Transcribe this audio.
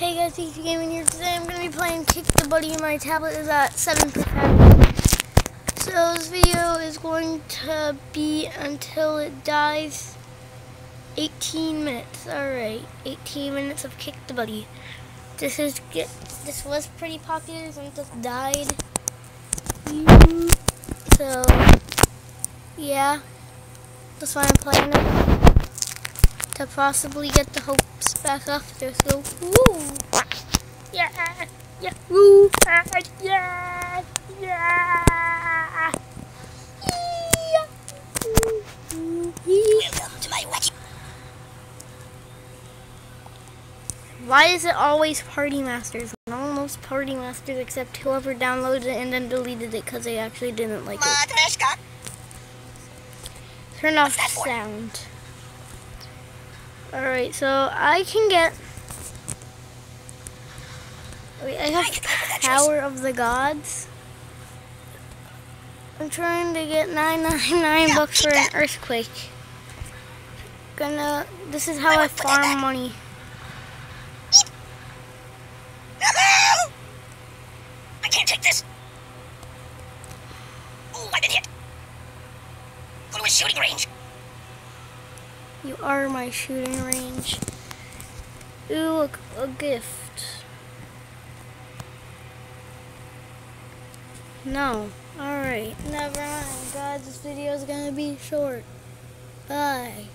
Hey guys, TT Gaming here. Today I'm going to be playing Kick the Buddy. My tablet is at 7%. So this video is going to be until it dies 18 minutes. Alright, 18 minutes of Kick the Buddy. This is get this was pretty popular since it died. So yeah. That's why I'm playing it. To possibly get the hopes back up. There's go. Woo! Yeah! Yeah! Woo! Ah, yeah! Yeah! Welcome to my watch. Why is it always Party Masters? Almost Party Masters except whoever downloaded it and then deleted it because they actually didn't like it. Turn off for? sound. Alright, so I can get... Wait, I have I can go for that Power of the Gods. I'm trying to get 999 Yeah, bucks for an earthquake. Gonna... This is how I I won't that farm money. I can't take this. Ooh, I've been hit. Go to a shooting range. You are my shooting range. Ooh, look, a gift. No. Alright, never mind. God, this video is gonna be short. Bye.